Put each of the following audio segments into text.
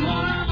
tomorrow.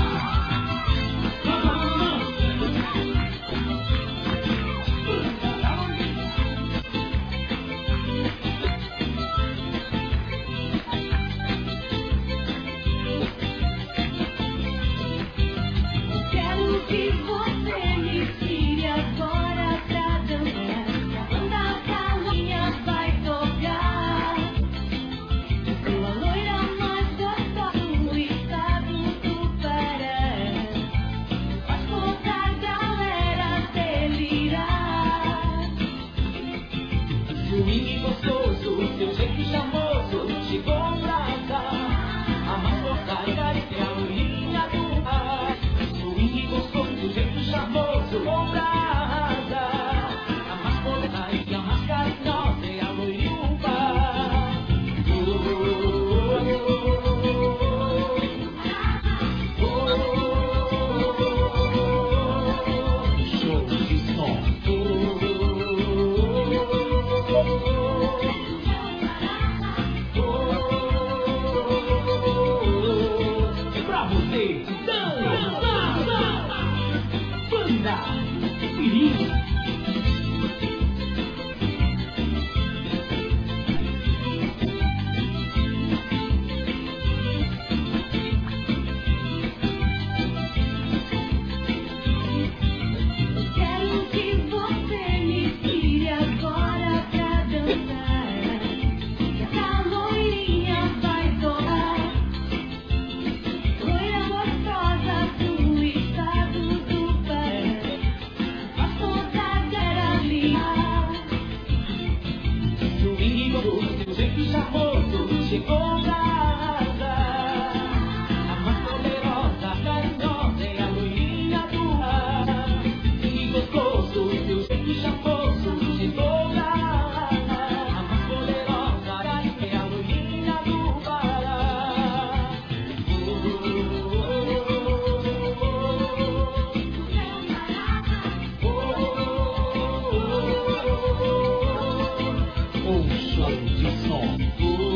Mirim. Brilhar. Just your song.